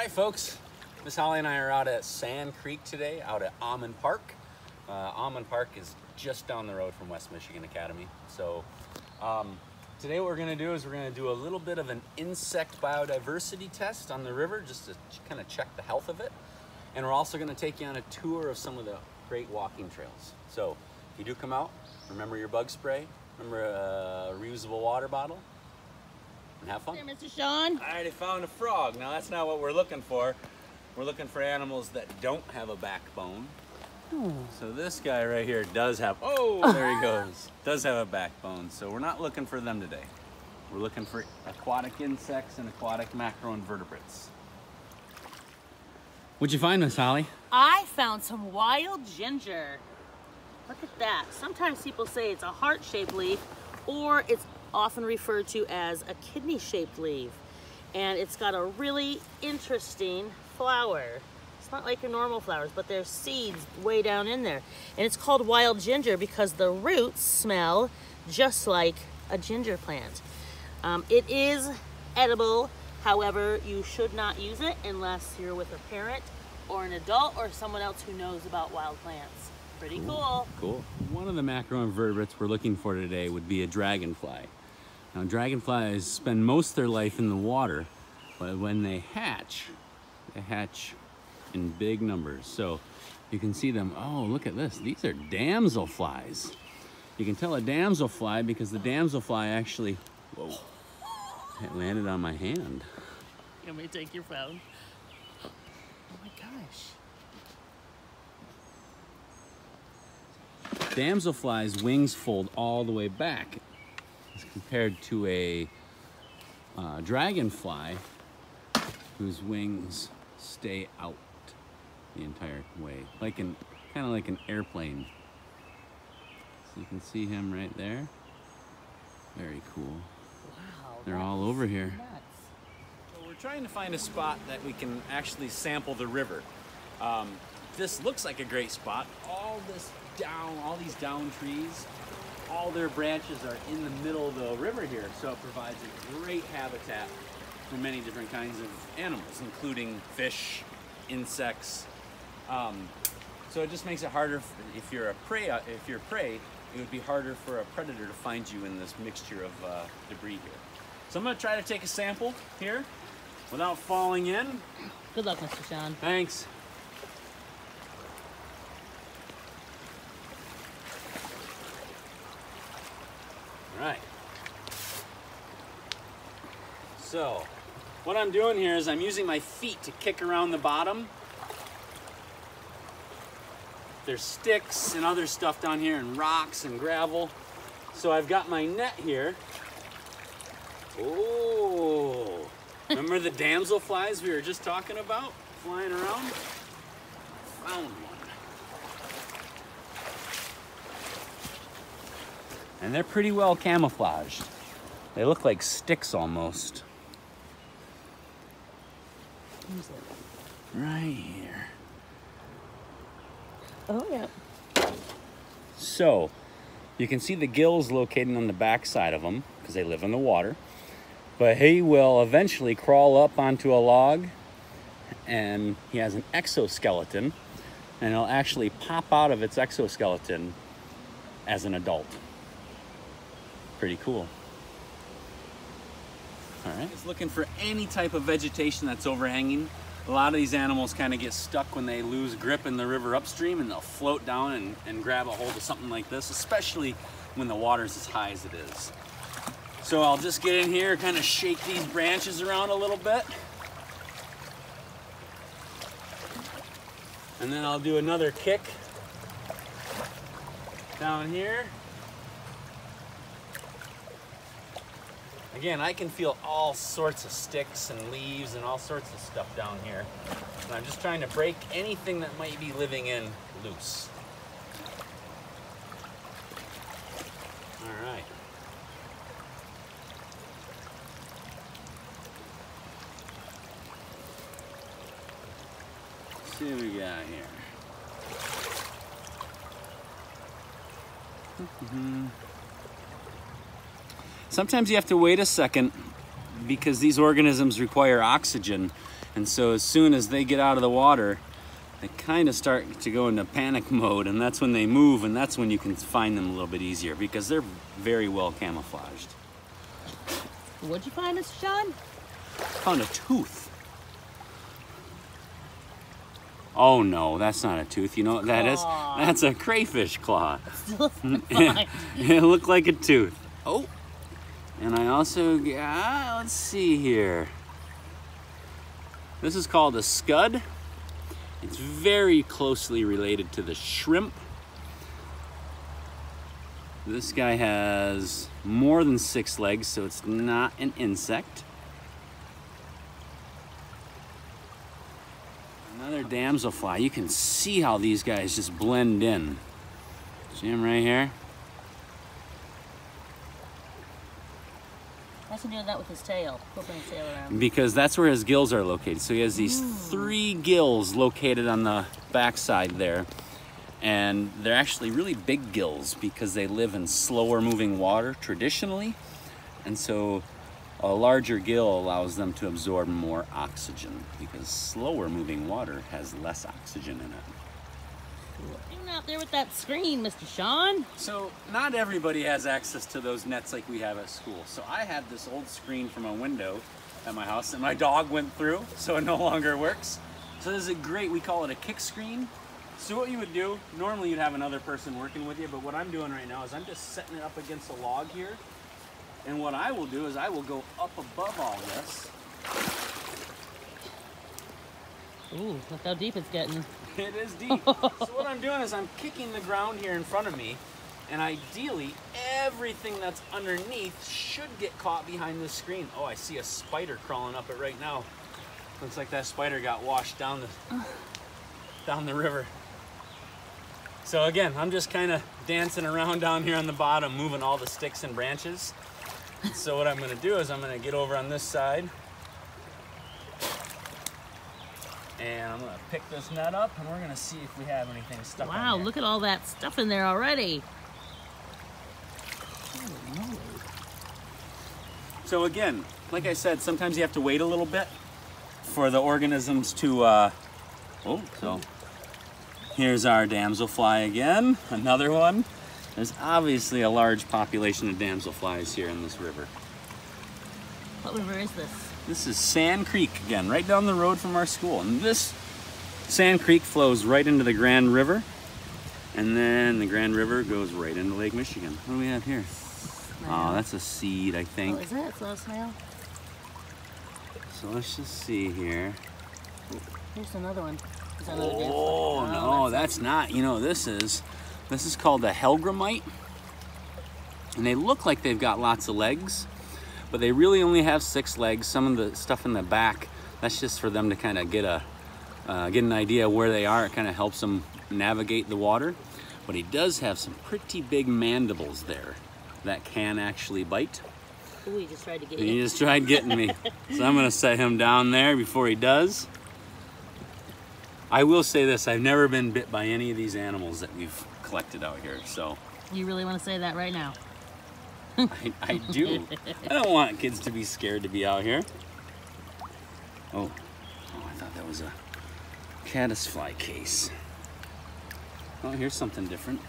right, folks. Miss Holly and I are out at Sand Creek today, out at Aman Park. Uh, Aman Park is just down the road from West Michigan Academy. So um, today what we're gonna do is we're gonna do a little bit of an insect biodiversity test on the river just to kind of check the health of it. And we're also gonna take you on a tour of some of the great walking trails. So if you do come out, remember your bug spray, remember a reusable water bottle, and have fun. Here, Mr. Shawn. I already found a frog. Now that's not what we're looking for. We're looking for animals that don't have a backbone. Hmm. So this guy right here does have, oh, there he goes. Does have a backbone. So we're not looking for them today. We're looking for aquatic insects and aquatic macroinvertebrates. What'd you find, Miss Holly? I found some wild ginger. Look at that. Sometimes people say it's a heart-shaped leaf or it's often referred to as a kidney-shaped leaf. And it's got a really interesting flower. It's not like your normal flowers, but there's seeds way down in there. And it's called wild ginger because the roots smell just like a ginger plant. Um, it is edible. However, you should not use it unless you're with a parent or an adult or someone else who knows about wild plants. Pretty cool. Cool. One of the macroinvertebrates we're looking for today would be a dragonfly. Now dragonflies spend most of their life in the water, but when they hatch, they hatch in big numbers. So you can see them, oh, look at this. These are damselflies. You can tell a damselfly because the damselfly actually, whoa, it landed on my hand. Can we take your phone? Oh my gosh. Damselflies' wings fold all the way back as compared to a uh, dragonfly whose wings stay out the entire way, like an kind of like an airplane. So you can see him right there. Very cool. Wow. They're all over here. nuts. So we're trying to find a spot that we can actually sample the river. Um, this looks like a great spot. All this down, all these down trees, all their branches are in the middle of the river here, so it provides a great habitat for many different kinds of animals, including fish, insects. Um, so it just makes it harder if you're a prey. uh, If you're prey, it would be harder for a predator to find you in this mixture of uh, debris here. So I'm gonna try to take a sample here without falling in. Good luck, Mr. Shawn. Thanks. All right. So, what I'm doing here is I'm using my feet to kick around the bottom. There's sticks and other stuff down here and rocks and gravel. So I've got my net here. Oh, remember the damselflies we were just talking about flying around? Found one. And they're pretty well camouflaged. They look like sticks almost. It? Right here. Oh, yeah. So, you can see the gills located on the back side of them because they live in the water. But he will eventually crawl up onto a log and he has an exoskeleton and it'll actually pop out of its exoskeleton as an adult. Pretty cool. All right. It's looking for any type of vegetation that's overhanging. A lot of these animals kind of get stuck when they lose grip in the river upstream and they'll float down and, and grab a hold of something like this, especially when the water's as high as it is. So I'll just get in here, kind of shake these branches around a little bit. And then I'll do another kick down here. Again, I can feel all sorts of sticks and leaves and all sorts of stuff down here. And I'm just trying to break anything that might be living in loose. All right. Let's see what we got here. Mm-hmm. Sometimes you have to wait a second because these organisms require oxygen And so as soon as they get out of the water, they kind of start to go into panic mode and that's when they move and that's when you can find them a little bit easier because they're very well camouflaged. What'd you find, Mr. Shawn? Found a tooth. Oh no, that's not a tooth. You know what that is? Claw. That's a crayfish claw. Still it looked like a tooth. Oh, and I also got, ah, let's see here. This is called a scud. It's very closely related to the shrimp. This guy has more than six legs, so it's not an insect. Another damselfly. You can see how these guys just blend in. See him right here? Why's he doing that with his tail? Flipping his tail around. because that's where his gills are located. So he has these hmm. three gills located on the backside there. And they're actually really big gills because they live in slower moving water traditionally. And so a larger gill allows them to absorb more oxygen because slower moving water has less oxygen in it. Out there with that screen, Mr. Shawn. So not everybody has access to those nets like we have at school. So I had this old screen from a window at my house and my dog went through, so it no longer works. So this is a great, we call it a kick screen. So what you would do, normally you'd have another person working with you, but what I'm doing right now is I'm just setting it up against a log here. And what I will do is I will go up above all this. Ooh, look how deep it's getting. It is deep. so what I'm doing is I'm kicking the ground here in front of me, and ideally everything that's underneath should get caught behind this screen. Oh, I see a spider crawling up it right now. Looks like that spider got washed down the down the river. So again, I'm just kind of dancing around down here on the bottom, moving all the sticks and branches. So what I'm gonna do is I'm gonna get over on this side and I'm gonna pick this net up and we're gonna see if we have anything stuck on Wow, there. look at all that stuff in there already. So again, like I said, sometimes you have to wait a little bit for the organisms to, uh, oh, so here's our damselfly again, another one. There's obviously a large population of damselflies here in this river. What river is this? This is Sand Creek again, right down the road from our school. And this Sand Creek flows right into the Grand River. And then the Grand River goes right into Lake Michigan. What do we have here? Oh, that's a seed, I Oh, think. is that? It's not a snail? So let's just see here. Here's another one. Is that another Oh, damselfly? no, that's not. You know, this is this is called the Hellgrammite. And they look like they've got lots of legs, but they really only have six legs. Some of the stuff in the back, that's just for them to kind of get a uh, get an idea of where they are. It kind of helps them navigate the water. But he does have some pretty big mandibles there that can actually bite. Ooh, he just tried to get he you. just tried getting me. so I'm gonna set him down there before he does. I will say this, I've never been bit by any of these animals that we've collected out here. So You really want to say that right now? I, I do. I don't want kids to be scared to be out here. Oh, oh I thought that was a caddisfly case. Oh, here's something different.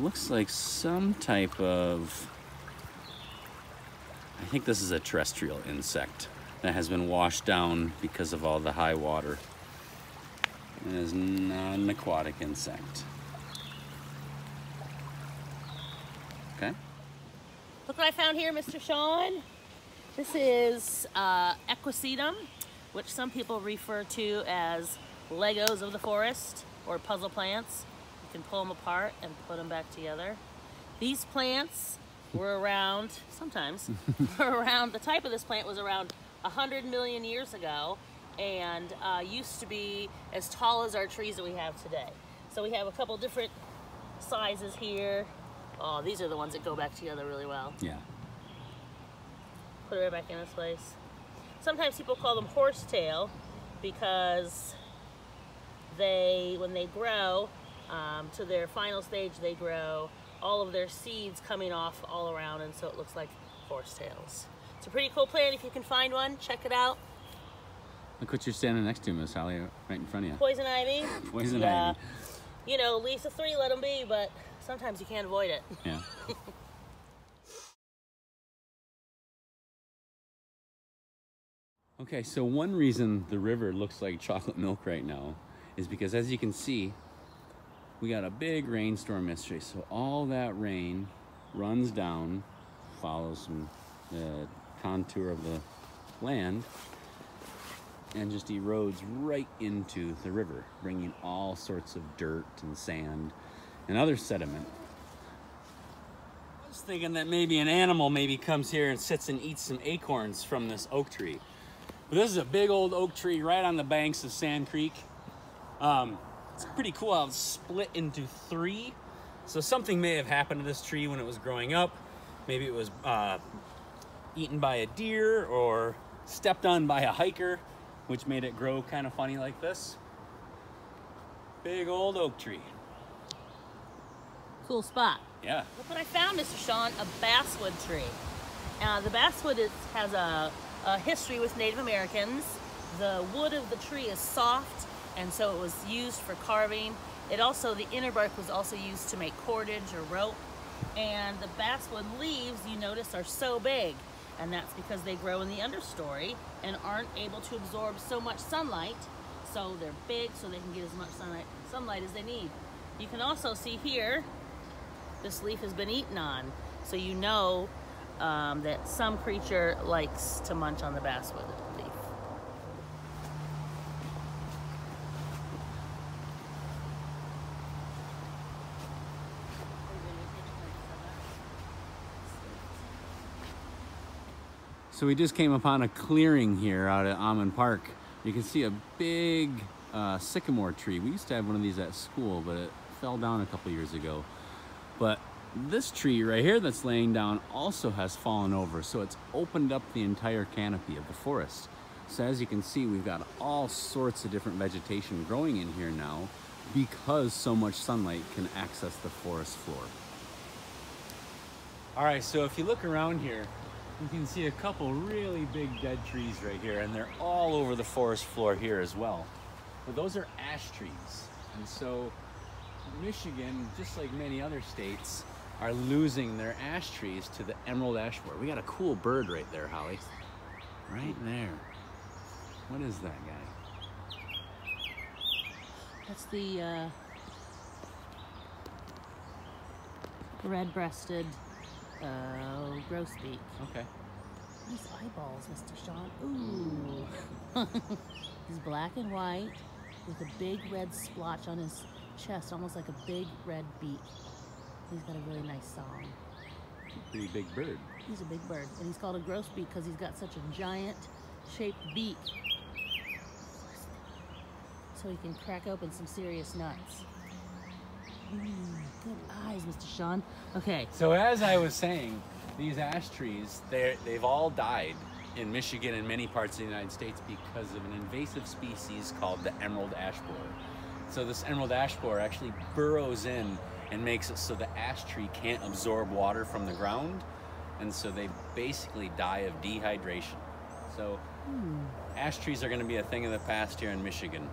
Looks like some type of. I think this is a terrestrial insect that has been washed down because of all the high water. It is not an aquatic insect. Okay. Look what I found here, Mr. Shawn. This is uh, Equisetum, which some people refer to as Legos of the forest or puzzle plants. You can pull them apart and put them back together. These plants were around, sometimes, were around, the type of this plant was around 100 million years ago and uh, used to be as tall as our trees that we have today. So we have a couple different sizes here. Oh, these are the ones that go back together really well. Yeah. Put it right back in its place. Sometimes people call them horsetail because they, when they grow um, to their final stage, they grow all of their seeds coming off all around, and so it looks like horsetails. It's a pretty cool plant. If you can find one, check it out. Look what you're standing next to, Miss Holly, right in front of you. Poison ivy. Poison yeah. ivy. You know, Lisa three, let them be, but sometimes you can't avoid it. Yeah. okay, so one reason the river looks like chocolate milk right now is because as you can see, we got a big rainstorm yesterday. So all that rain runs down, follows the contour of the land, and just erodes right into the river, bringing all sorts of dirt and sand and other sediment. I was thinking that maybe an animal maybe comes here and sits and eats some acorns from this oak tree. But this is a big old oak tree right on the banks of Sand Creek. Um, it's pretty cool how it's split into three. So something may have happened to this tree when it was growing up. Maybe it was uh, eaten by a deer or stepped on by a hiker which made it grow kind of funny like this. Big old oak tree. Cool spot. Yeah. Look what I found, Mr. Shawn, a basswood tree. Uh, the basswood is, has a, a history with Native Americans. The wood of the tree is soft, and so it was used for carving. It also, the inner bark was also used to make cordage or rope. And the basswood leaves, you notice, are so big and that's because they grow in the understory and aren't able to absorb so much sunlight so they're big so they can get as much sunlight, sunlight as they need. You can also see here this leaf has been eaten on so you know um, that some creature likes to munch on the basswood leaf. So we just came upon a clearing here out at Aman Park. You can see a big uh, sycamore tree. We used to have one of these at school, but it fell down a couple years ago. But this tree right here that's laying down also has fallen over, so it's opened up the entire canopy of the forest. So as you can see, we've got all sorts of different vegetation growing in here now because so much sunlight can access the forest floor. All right, so if you look around here, you can see a couple really big dead trees right here, and they're all over the forest floor here as well. But those are ash trees. And so Michigan, just like many other states, are losing their ash trees to the emerald ash borer. We got a cool bird right there, Holly. Right there. What is that guy? That's the uh, red-breasted uh, grosbeak. Okay. Nice eyeballs, Mr. Shawn. Ooh. He's black and white with a big red splotch on his chest, almost like a big red beak. He's got a really nice song. Pretty big bird. He's a big bird, and he's called a grosbeak because he's got such a giant shaped beak. So he can crack open some serious nuts. Good eyes, Mr. Shawn. Okay. So as I was saying, these ash trees, they they've all died in Michigan and many parts of the United States because of an invasive species called the emerald ash borer. So this emerald ash borer actually burrows in and makes it so the ash tree can't absorb water from the ground, and so they basically die of dehydration. So Hmm. ash trees are going to be a thing of the past here in Michigan.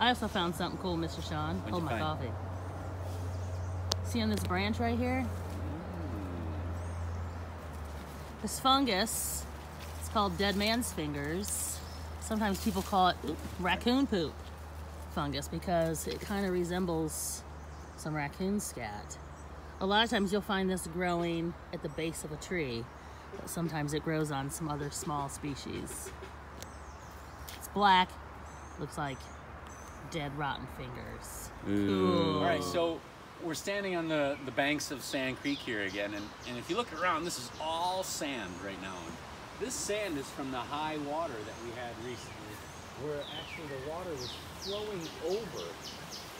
I also found something cool, Mr. Shawn. What'd oh Hold my find? coffee. See on this branch right here? Mm. This fungus, it's called dead man's fingers. Sometimes people call it raccoon poop fungus because it kind of resembles some raccoon scat. A lot of times you'll find this growing at the base of a tree, but sometimes it grows on some other small species. It's black, looks like dead rotten fingers. Cool. All right, so we're standing on the, the banks of Sand Creek here again, and, and if you look around, this is all sand right now. And this sand is from the high water that we had recently, where actually the water was flowing over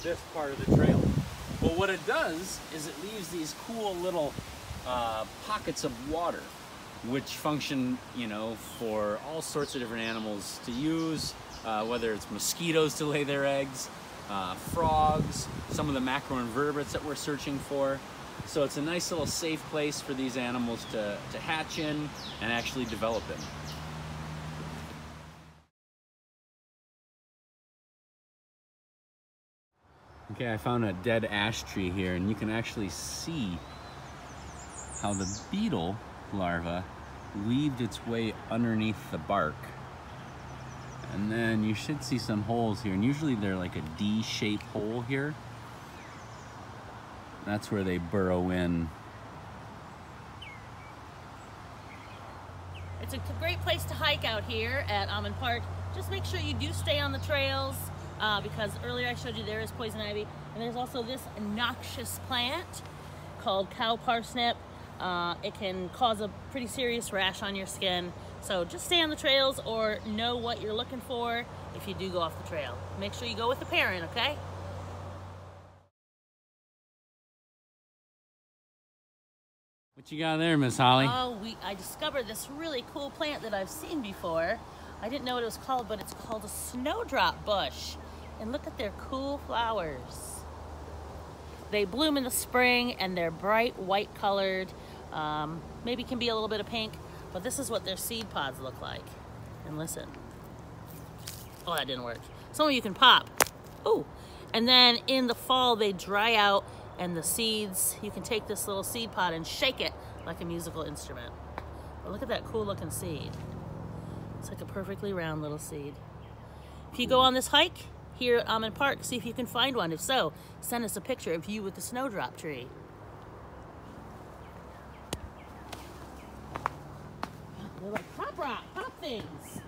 this part of the trail. But what it does is it leaves these cool little uh, pockets of water, which function, you know, for all sorts of different animals to use, uh, whether it's mosquitoes to lay their eggs, uh, frogs, some of the macroinvertebrates that we're searching for. So it's a nice little safe place for these animals to, to hatch in and actually develop in. Okay, I found a dead ash tree here and you can actually see how the beetle larva weaved its way underneath the bark. And then you should see some holes here and usually they're like a D-shaped hole here. That's where they burrow in. It's a great place to hike out here at Aman Park. Just make sure you do stay on the trails uh, because earlier I showed you there is poison ivy and there's also this noxious plant called cow parsnip. Uh, it can cause a pretty serious rash on your skin. So just stay on the trails or know what you're looking for if you do go off the trail. Make sure you go with a parent, okay? What you got there, Miss Holly? Oh, we I discovered this really cool plant that I've seen before. I didn't know what it was called, but it's called a snowdrop bush. And look at their cool flowers. They bloom in the spring and they're bright white colored. Um, maybe can be a little bit of pink, but this is what their seed pods look like. And listen. Oh, that didn't work. Some of you can pop. Oh, and then in the fall they dry out and the seeds, you can take this little seed pod and shake it like a musical instrument. But look at that cool looking seed. It's like a perfectly round little seed. If you go on this hike, here at Aman Park. See if you can find one. If so, send us a picture of you with the snowdrop tree. They're like pop rock, pop things.